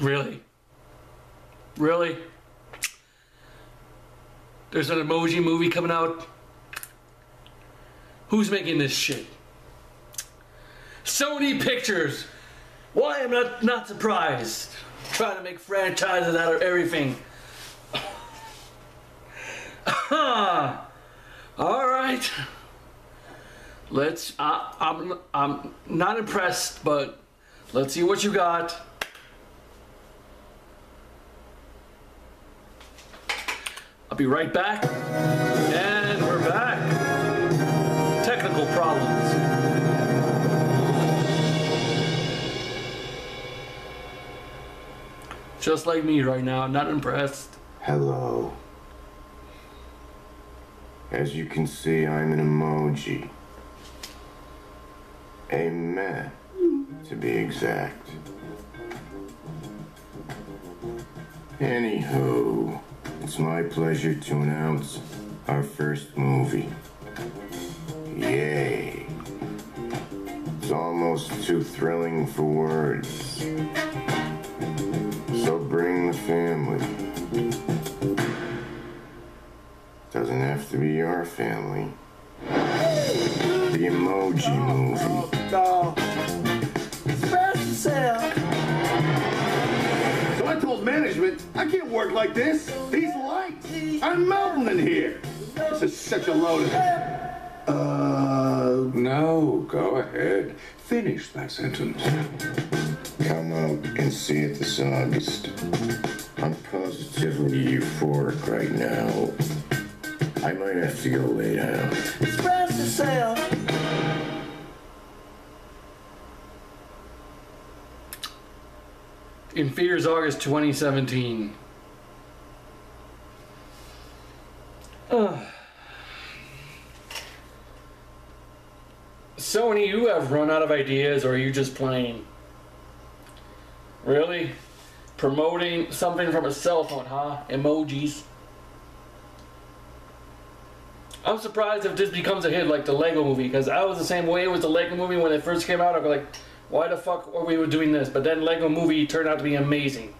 Really? Really? There's an emoji movie coming out. Who's making this shit? Sony Pictures. Why am I not, not surprised? Trying to make franchises out of everything. All right. Let's. Uh, I'm. I'm not impressed, but let's see what you got. I'll be right back. And we're back. Technical problems. Just like me right now, not impressed. Hello. As you can see, I'm an emoji. A meh, to be exact. Anywho, it's my pleasure to announce our first movie. Yay. It's almost too thrilling for words. So bring the family. Doesn't have to be your family. The Emoji Movie. Oh, management, I can't work like this. These lights, I'm melting in here. This is such a load of... Uh, No, go ahead. Finish that sentence. Come out and see it this August. I'm positively euphoric right now. I might have to go lay down. In theaters August 2017. Ugh. Sony, you have run out of ideas, or are you just playing? Really? Promoting something from a cell phone, huh? Emojis. I'm surprised if this becomes a hit like the Lego movie, because I was the same way with the Lego movie when it first came out. I was like, why the fuck are we doing this? But then Lego movie turned out to be amazing.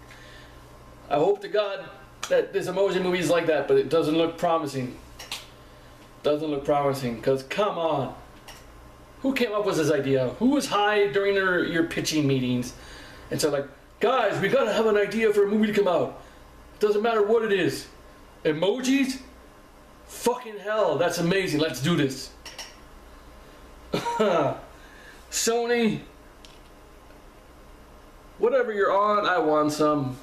I hope to God that this emoji movie is like that, but it doesn't look promising. Doesn't look promising, because come on. Who came up with this idea? Who was high during your, your pitching meetings? And so like, guys, we gotta have an idea for a movie to come out. Doesn't matter what it is. Emojis? Fucking hell, that's amazing. Let's do this. Sony, whatever you're on, I want some.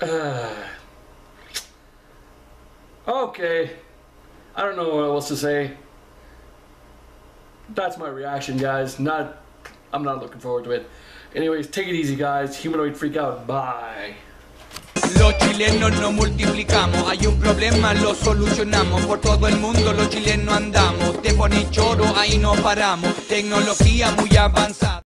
Okay. I don't know what else to say. That's my reaction, guys. Not, I'm not looking forward to it. Anyways, take it easy, guys. Humanoid freak out. Bye. Los chilenos nos multiplicamos, hay un problema, lo solucionamos. Por todo el mundo los chilenos andamos, de bonichoro ahí no paramos. Tecnología muy avanzada.